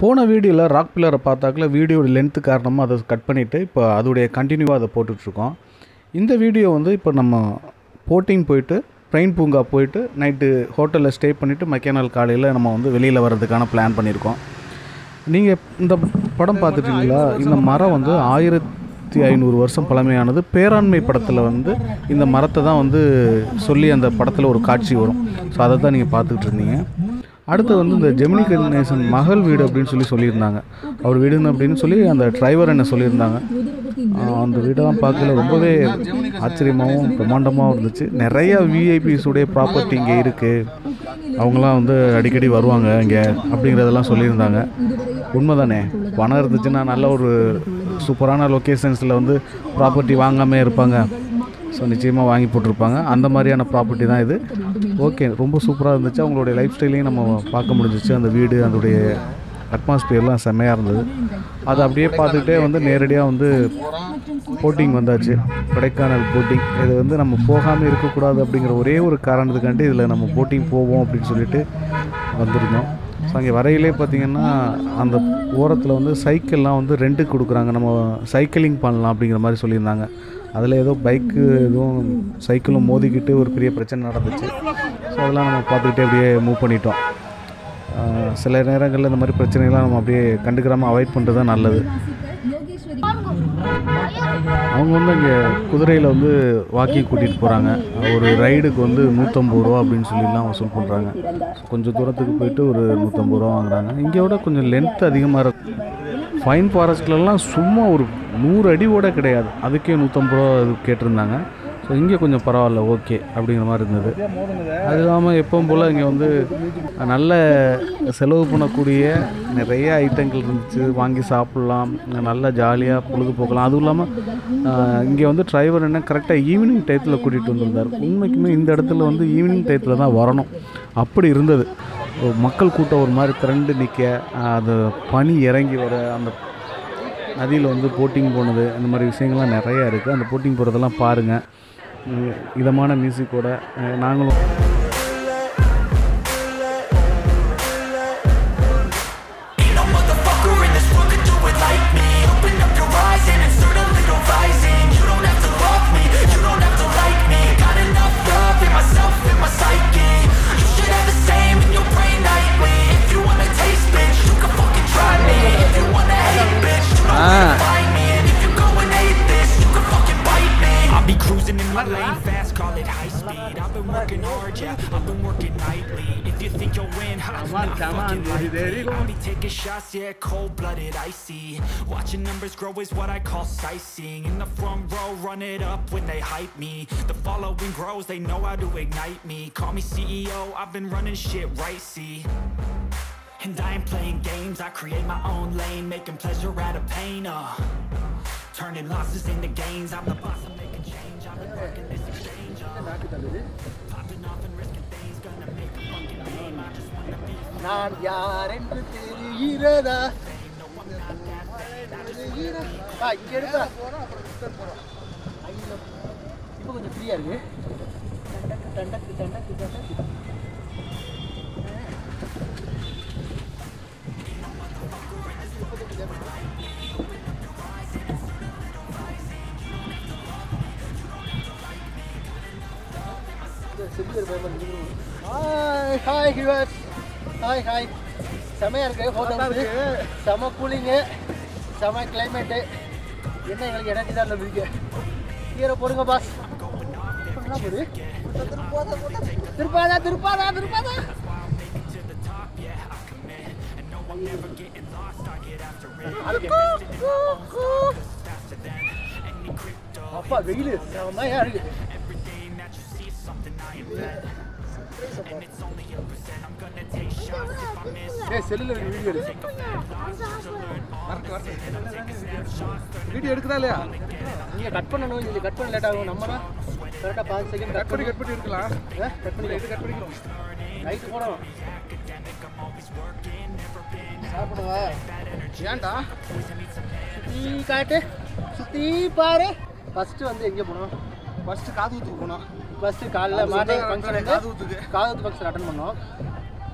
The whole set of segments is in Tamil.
போன வீடியோவில் ராக் பில்லரை பார்த்தாக்கல வீடியோட லென்த்து காரணமாக அதை கட் பண்ணிவிட்டு இப்போ அதோடைய கண்டினியூவாக அதை போட்டுட்ருக்கோம். இந்த வீடியோ வந்து இப்போ நம்ம போட்டிங் போயிட்டு ட்ரெயின் பூங்கா போயிட்டு நைட்டு ஹோட்டலில் ஸ்டே பண்ணிவிட்டு மெக்கானால் காலையில் நம்ம வந்து வெளியில் வர்றதுக்கான பிளான் பண்ணியிருக்கோம். நீங்கள் இந்த படம் பார்த்துட்டீங்களா? இந்த மரம் வந்து ஆயிரத்தி ஐநூறு வருஷம் பழமையானது. பேராண்மை படத்தில் வந்து இந்த மரத்தை தான் வந்து சொல்லி அந்த படத்தில் ஒரு காட்சி வரும். ஸோ அதை தான் நீங்கள் பார்த்துக்கிட்டு இருந்தீங்க. அடுத்து வந்து இந்த ஜெமினி கணேசன் மகள் வீடு அப்படின்னு சொல்லி சொல்லியிருந்தாங்க. அவர் வீடுன்னு அப்படின்னு சொல்லி அந்த டிரைவர் என்ன சொல்லியிருந்தாங்க. அந்த வீடெல்லாம் பார்க்கல ரொம்பவே ஆச்சரியமாகவும் பிரம்மாண்டமாகவும் இருந்துச்சு. நிறைய விஐபிஸ் உடைய ப்ராப்பர்ட்டி இங்கே இருக்குது அவங்களாம் வந்து அடிக்கடி வருவாங்க இங்கே அப்படிங்கிறதெல்லாம் சொல்லியிருந்தாங்க. உண்மைதானே? பணம் இருந்துச்சுன்னா நல்ல ஒரு சூப்பரான லொக்கேஷன்ஸில் வந்து ப்ராப்பர்ட்டி வாங்காமே இருப்பாங்க. ஸோ நிச்சயமாக வாங்கி போட்டிருப்பாங்க. அந்த மாதிரியான ப்ராப்பர்ட்டி தான் இது. ஓகே ரொம்ப சூப்பராக இருந்துச்சு. அவங்களுடைய லைஃப் ஸ்டைலையும் நம்ம பார்க்க முடிஞ்சிச்சு. அந்த வீடு அதோடைய அட்மாஸ்பியர்லாம் செம்மையாக இருந்தது. அதை அப்படியே பார்த்துக்கிட்டே வந்து நேரடியாக வந்து போட்டிங் வந்தாச்சு. கொடைக்கானல் போட்டிங் இது வந்து நம்ம போகாமல் இருக்கக்கூடாது அப்படிங்கிற ஒரே ஒரு காரணத்துக்காண்டி இதில் நம்ம போட்டிங் போவோம் அப்படின்னு சொல்லிட்டு வந்திருந்தோம். ஸோ அங்கே வரையிலே பார்த்திங்கன்னா அந்த ஓரத்தில் வந்து சைக்கிள்லாம் வந்து ரெண்ட்டுக்கு கொடுக்குறாங்க. நம்ம சைக்கிளிங் பண்ணலாம் அப்படிங்கிற மாதிரி சொல்லியிருந்தாங்க. அதில் ஏதோ பைக்கு எதுவும் சைக்கிளும் மோதிக்கிட்டு ஒரு பெரிய பிரச்சனை நடந்துச்சு. ஸோ அதெல்லாம் நம்ம பார்த்துக்கிட்டே அப்படியே மூவ் பண்ணிட்டோம். சில நேரங்களில் இந்த மாதிரி பிரச்சனைகள்லாம் நம்ம அப்படியே கண்டுக்கிறாமல் அவாய்ட் பண்ணுறது தான் நல்லது. அவங்க வந்து இங்கே குதிரையில் வந்து வாக்கிங் கூட்டிகிட்டு போகிறாங்க ஒரு ரைடுக்கு வந்து நூற்றம்பது ரூபா அப்படின்னு சொல்லிலாம் வசூல் பண்ணுறாங்க கொஞ்சம் தூரத்துக்கு போயிட்டு ஒரு நூற்றம்பது ரூபா வாங்குறாங்க. இங்கே விட கொஞ்சம் லென்த் அதிகமாக இருக்கும் ஃபைன் ஃபாரஸ்ட்லலாம் சும்மா ஒரு நூறு அடி கூட கிடையாது. அதுக்கே நூற்றம்பது ரூபா இது கேட்டிருந்தாங்க. ஸோ இங்கே கொஞ்சம் பரவாயில்ல ஓகே அப்படிங்கிற மாதிரி இருந்தது. அது இல்லாமல் எப்பவும் போல் இங்கே வந்து நல்ல செலவு பண்ணக்கூடிய நிறைய ஐட்டங்கள் இருந்துச்சு. வாங்கி சாப்பிட்லாம் நல்லா ஜாலியாக பொழுதுபோக்கலாம். அதுவும் இல்லாமல் இங்கே வந்து டிரைவர் என்ன கரெக்டாக ஈவினிங் டயத்தில் கூட்டிகிட்டு வந்திருந்தார். உண்மைக்குமே இந்த இடத்துல வந்து ஈவினிங் டயத்தில் தான் வரணும். அப்படி இருந்தது. மக்கள் கூட்டம் ஒரு மாதிரி திரண்டு நிற்க அது பனி இறங்கி வர அந்த நதியில் வந்து போட்டிங் போனது இந்த மாதிரி விஷயங்கள்லாம் நிறையா இருக்குது அந்த போட்டிங் போகிறதெல்லாம் பாருங்கள் இதமான மியூசிக்கோட நாங்களும் Watching numbers grow is what I call sightseeing In the front row, run it up when they hype me The following grows, they know how to ignite me Call me CEO, I've been running shit right, see and I ain't playing games, I create my own lane Making pleasure out of pain, uh Turning losses into gains, I'm the boss, I'm making change I've been working this exchange, uh Popping off and risking things, gonna make a fucking name I just wanna be நான் யார் என்று தெரிகிறதா ஆ, இங்க எடுப்பா. ஐயோ. இப்போ கொஞ்சம் ஃப்ரீயா இருக்கு டண்டக்கு, டண்டக்கு, டண்டக்கு, டண்டக்கு. ஹாய் ஹாய் ஹிவர்ஸ் ஹாய் ஹாய் செமையாக இருக்கு ஹோட்டல் செம கூலிங்கு செம கிளைமேட்டு என்ன எங்களுக்கு எனர்ஜி தான் இருக்கு கீரை போடுங்க பாஸ் என்ன போடு திருப்பாதா திருப்பாதா திருப்பாதா. அப்பா வெயில். செமையா இருக்கு. ஏய் செல்லுல வீடியோ எடு. வீடியோ எடுக்குதா இல்லையா? நீங்க கட் பண்ணணும் இது கட் பண்ண லேட் ஆகும். நம்ம தான் கரெக்டாக பாஞ்சு செகண்ட் கட் பண்ணி கட் பண்ணி இருக்கலாம் கட் பண்ணி இது கட் பண்ணிக்கிறோம் ரைட்டு போனோம் சாப்பிடுவா. ஏன்டா? சுற்றி காட்டு. சுற்றி பாரு. ஃபஸ்ட்டு வந்து எங்கே போனோம்? ஃபர்ஸ்ட் காது ஊத்துக்கு போனோம். ஃபஸ்ட்டு காலைல மார்னிங் ஃபங்க்ஷன் காது ஊத்துக்கு காது ஃபங்க்ஷன் அட்டன் பண்ணோம்.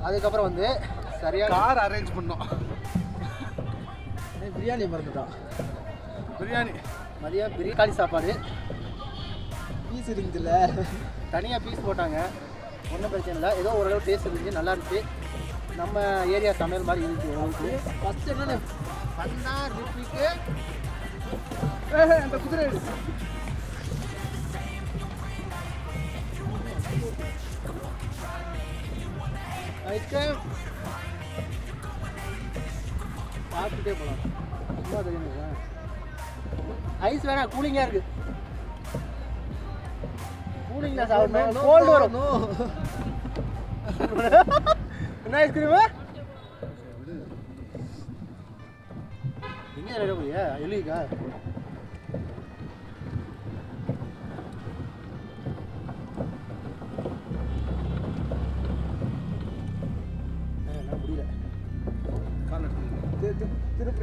அதுக்கப்புறம் வந்து சரியான கார் அரேஞ்ச் பண்ணோம். பிரியாணி மறந்துட்டான் பிரியாணி. மதியம் பிரியாணி சாப்பாடு. பீஸ் இருக்குதுல்ல தனியாக பீஸ் போட்டாங்க. ஒன்றும் பிரச்சனை இல்லை. ஏதோ ஓரளவு டேஸ்ட் இருந்துச்சு நல்லா இருந்துச்சு. நம்ம ஏரியா சமையல் மாதிரி இருந்துச்சு ஓரளவுக்கு. ஃபஸ்ட் என்னென்ன பண்ணா ரிப்பிக்கு அந்த குதிரை. ஐஸ்கிரீம் சாப்பிட்டுட்டே போகலாம் சும்மா தெரியுங்களா ஐஸ் வேணாம் கூலிங்காக இருக்கு. கூலிங்கில் சாப்பிடணும். கோல்டு வரும். என்ன ஐஸ்கிரீமு எங்கே போய் எலிக்கா?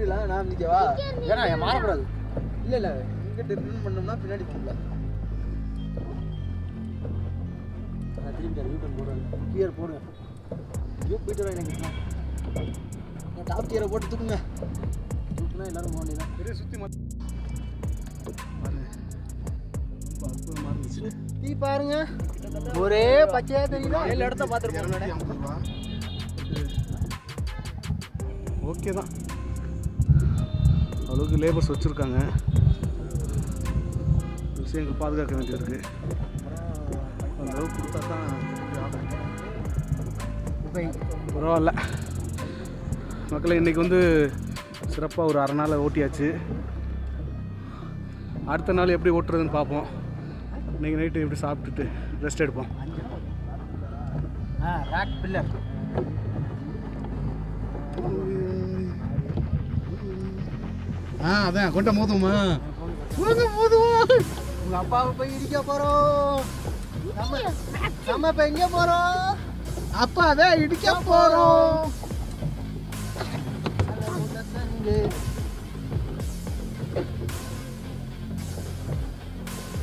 திருப்பதிலாம் நான் நிற்கவா ஏன்னா என் மாறக்கூடாது இல்லை இல்லை இங்கிட்ட ரிட்டர்ன் பண்ணோம்னா பின்னாடி போகல நான் திரும்பி யூட்டன் போடுறேன் கியர் போடுங்க ஐயோ போயிட்டு வரேன் எனக்கு நான் டாப் கியரை போட்டு தூக்குங்க தூக்குனா எல்லாரும் போக வேண்டியதான் பெரிய சுத்தி. சுற்றி பாருங்க ஒரே பச்சையா தெரியுதா ஏழு இடத்த ரூபா. ஓகே தான் அளவுக்கு லேபர்ஸ் வச்சுருக்காங்க. விஷயங்கள் பாதுகாக்க வேண்டியிருக்கு அந்த அளவுக்கு கொடுத்தா தான் பரவாயில்ல. மக்களை இன்றைக்கி வந்து சிறப்பாக ஒரு அரை நாள் ஓட்டியாச்சு. அடுத்த நாள் எப்படி ஓட்டுறதுன்னு பார்ப்போம். இன்றைக்கி நைட்டு எப்படி சாப்பிட்டுட்டு ரெஸ்ட் எடுப்போம். ஆ ராக் பில்லர் ஆ அதான் கொண்ட மோதுமா உங்க அப்பாவை போய் இடிக்க போறோம். நம்ம நம்ம இப்ப எங்க போறோம்? அப்பாவே இடிக்க போகிறோம்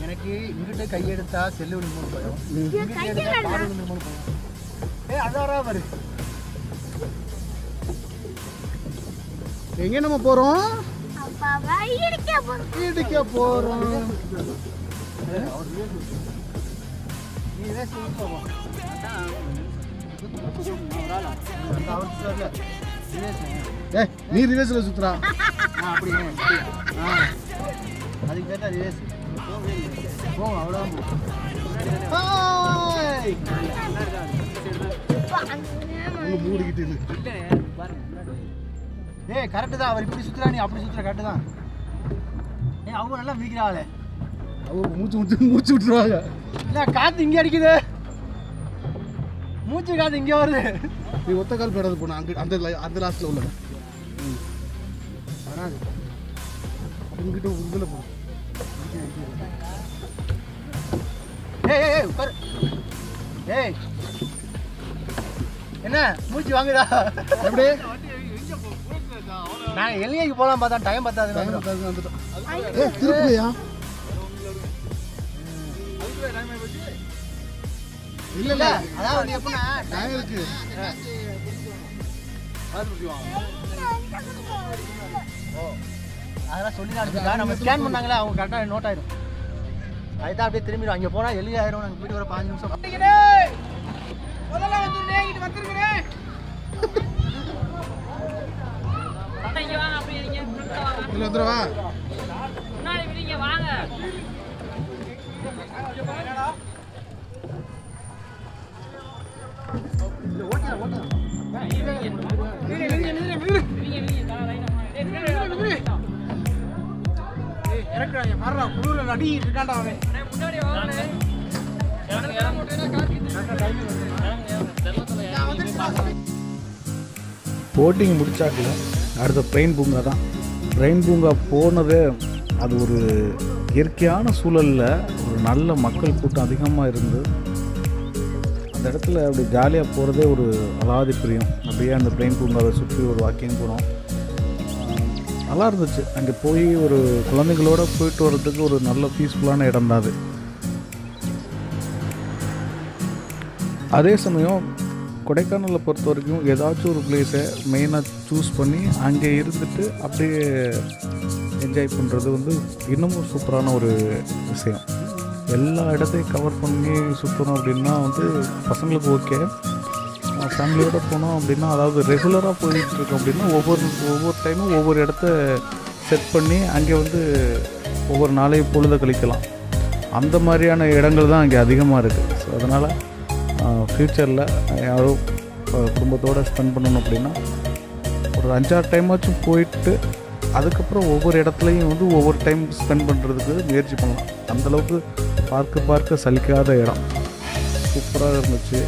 எனக்கு இங்கிட்ட கையெடுத்தா செல்லு விழுந்து பயம். இங்கிட்ட எடுத்தா பால் விழுந்து பயம். ஏ அதான் பாரு எங்கே நம்ம போகிறோம் அப்பாவா இடிக்க போறோம். இடிக்க போகிறோம் நீ ரேஸ் போவா அந்த அவர் சொல்ல ரேஸ் ஏ நீ ஆ அப்படியே ஆ அதுக்கு பேர் ரேஸ் போவோம் அவ்வளோதான் மூடிக்கிட்டு இரு. ஏய் கரெக்டு தான். அவர் இப்படி சுற்றுறா நீ அப்படி சுற்றுற கரெக்டு தான். ஏய் அவங்க நல்லா மிதிக்கிறாளே. அவங்க மூச்சு மூச்சு மூச்சு விட்டுருவாங்க. என்ன காற்று இங்கே அடிக்குது. மூச்சு காற்று இங்கே வருது. நீ ஒத்த கால் போடாது போன அங்கே அந்த அந்த லாஸ்ட்டில் உள்ள. வராது. உங்ககிட்ட இதில் போ. ஏய் ஏய் ஏய் உட்காரு. ஏய். என்ன? மூச்சு வாங்குதா எப்படி? நான் எல்லைக்கு போகலாம் பார்த்தா டைம் பத்தாது. வந்துட்டோம் ஏ திருப்பியா? இல்ல இல்ல. இல்ல. அதான் வந்து எப்படின்னா டைம் இருக்கு. அதெல்லாம் சொல்லி அனுப்பிட்டா நம்ம ஸ்கேன் பண்ணாங்களே அவங்க கரெக்டாக நோட் ஆயிடும் அதுதான் அப்படியே திரும்பிடும். அங்கே போனால் எலி ஆயிரும் நாங்கள் போயிட்டு வர பாஞ்சு நிமிஷம். இல்ல வந்துடவா இறக்குறாங்க மரணா குழுவில் நடி இருக்காண்டா அவன் போட்டிங் முடிச்சாக்கல அடுத்த பிரெயின் பூங்கா தான். பிரெயின் பூங்கா போனதே அது ஒரு இயற்கையான சூழலில் ஒரு நல்ல மக்கள் கூட்டம் அதிகமாக இருந்து அந்த இடத்துல அப்படி ஜாலியாக போகிறதே ஒரு அலாதி பிரியம். அப்படியே அந்த பிரெயின் பூங்காவை சுற்றி ஒரு வாக்கிங் போனோம். நல்லா இருந்துச்சு. அங்கே போய் ஒரு குழந்தைங்களோட போயிட்டு வர்றதுக்கு ஒரு நல்ல பீஸ்ஃபுல்லான இடம் தான் அது. அதே சமயம் கொடைக்கானலை பொறுத்த வரைக்கும் ஏதாச்சும் ஒரு பிளேஸை மெயினாக சூஸ் பண்ணி அங்கே இருந்துட்டு அப்படியே என்ஜாய் பண்ணுறது வந்து இன்னமும் சூப்பரான ஒரு விஷயம். எல்லா இடத்தையும் கவர் பண்ணி சுற்றணும் அப்படின்னா வந்து பசங்களுக்கு ஓகே ஃபேமிலியோடு போனோம் அப்படின்னா அதாவது ரெகுலராக போயிட்டுருக்கோம் அப்படின்னா ஒவ்வொரு ஒவ்வொரு டைமும் ஒவ்வொரு இடத்த செட் பண்ணி அங்கே வந்து ஒவ்வொரு நாளையும் பொழுத கழிக்கலாம். அந்த மாதிரியான இடங்கள் தான் அங்கே அதிகமாக இருக்குது ஸோ அதனால் ஃப்யூச்சரில் யாரோ குடும்பத்தோடு ஸ்பெண்ட் பண்ணணும் அப்படின்னா ஒரு அஞ்சாறு டைமாச்சும் போயிட்டு அதுக்கப்புறம் ஒவ்வொரு இடத்துலையும் வந்து ஒவ்வொரு டைம் ஸ்பெண்ட் பண்ணுறதுக்கு முயற்சி பண்ணலாம். அந்தளவுக்கு பார்க்க பார்க்க சலிக்காத இடம். சூப்பராக இருந்துச்சு.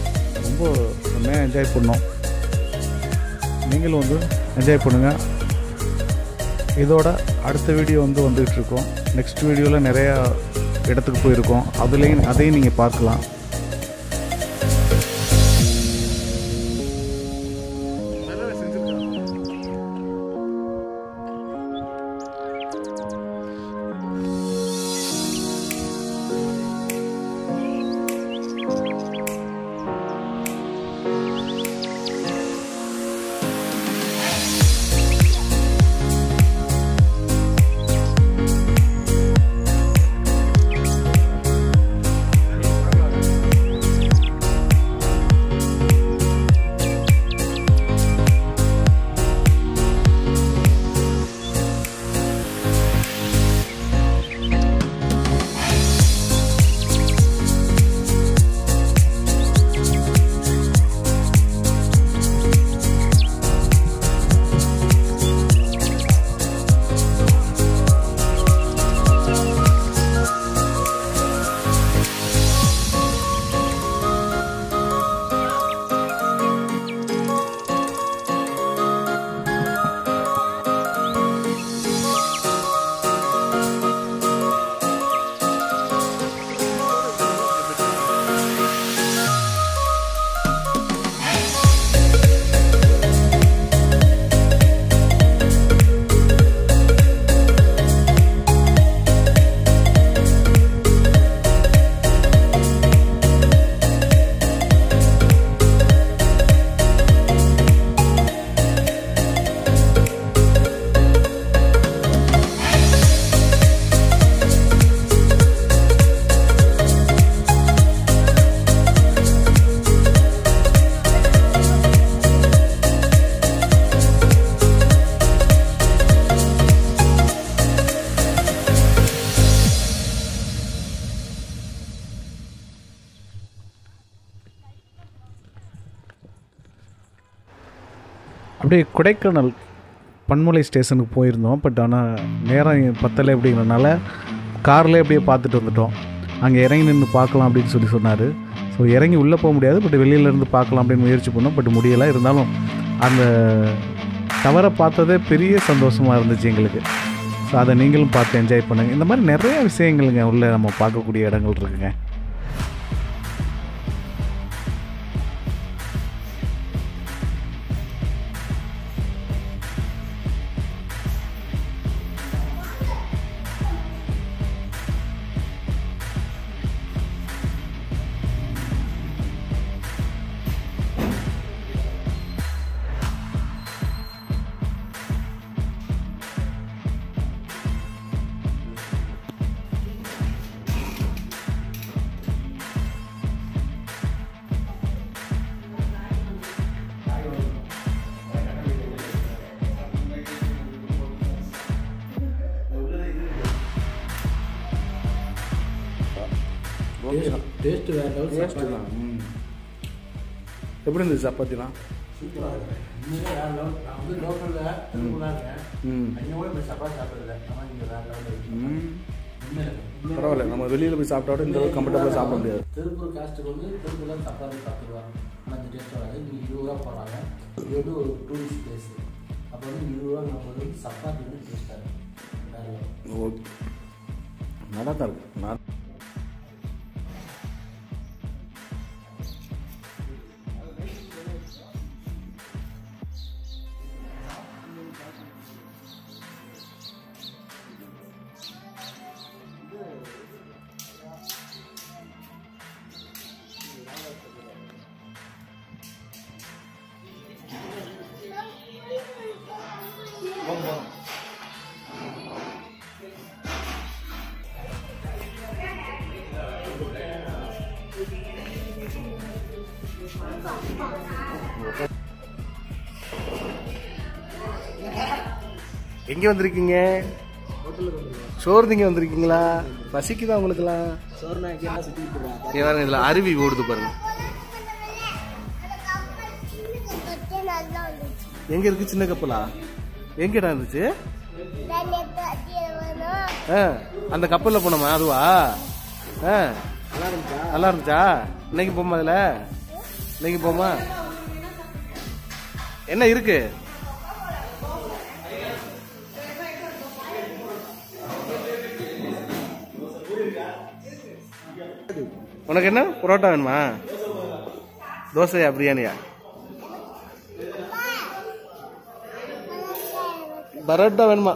ரொம்ப செம்மையாக என்ஜாய் பண்ணோம். நீங்களும் வந்து என்ஜாய் பண்ணுங்கள் இதோட அடுத்த வீடியோ வந்து வந்துகிட்ருக்கோம் நெக்ஸ்ட் வீடியோவில் நிறையா இடத்துக்கு போயிருக்கோம். அதுலேயும் அதையும் நீங்கள் பார்க்கலாம். அப்படியே கொடைக்கானல் பன்மலை ஸ்டேஷனுக்கு போயிருந்தோம். பட் ஆனால் நேரம் பத்தலை அப்படிங்கிறனால கார்லேயே அப்படியே பார்த்துட்டு வந்துட்டோம். அங்கே இறங்கி நின்று பார்க்கலாம் அப்படின்னு சொல்லி சொன்னார். ஸோ இறங்கி உள்ளே போக முடியாது. பட் வெளியிலேருந்து பார்க்கலாம் அப்படின்னு முயற்சி பண்ணோம். பட் முடியலை. இருந்தாலும் அந்த டவரை பார்த்ததே பெரிய சந்தோஷமாக இருந்துச்சு எங்களுக்கு. ஸோ அதை நீங்களும் பார்த்து என்ஜாய் பண்ணுங்கள் இந்த மாதிரி நிறைய விஷயங்களுங்க உள்ளே நம்ம பார்க்கக்கூடிய இடங்கள் இருக்குங்க. டேஸ்ட் வேற லெவல் டேஸ்ட் தான். எப்படி இருந்துச்சு சப்பாத்திலாம்? சூப்பராக இருக்கு. நான் வந்து லோக்கலில் திருப்பூர்லாம் இருக்கேன். ம். அங்கே கூட போய் சப்பாத்தி சாப்பிடல. ஆனால் இங்கே வேற லெவல் இருக்கு. ம். உண்மையிலே பரவாயில்ல. நம்ம வெளியில் போய் சாப்பிட்டா இந்த அளவுக்கு கம்ஃபர்டபுளாக சாப்பிட முடியாது. திருப்பூர் காஸ்ட்டுக்கு வந்து திருப்பூரில் சப்பாத்தி சாப்பிடுவாங்க. ஆனால் இந்த டேஸ்ட் வராது. இங்கே இருபது ரூபா போடுறாங்க. இது வந்து ஒரு டூரிஸ்ட் பிளேஸ் அப்போ வந்து இருபது ரூபா நம்ம வந்து சப்பாத்தி வந்து டேஸ்ட்டாக இருக்கும். ஓகே நல்லா தான் இருக்கு. நான் எங்க வந்திருக்கீங்க? சோறு திங்க வந்திருக்கீங்களா? பசிக்குதா உங்களுக்குலாம் பாருங்க இதுல அருவி ஓடுது பாருங்க. எங்க இருக்கு சின்ன கப்பலா? எங்கடா இருந்துச்சு? ஆ, அந்த கப்பல்ல போனோமா அதுவா? ஆ, நல்லா இருந்துச்சா? இன்னைக்கு போமா அதுல? இன்னைக்கு போமா? என்ன இருக்கு? உனக்கு என்ன? புரோட்டா வேணுமா? தோசையா பிரியாணியா? பரோட்டா வேணுமா?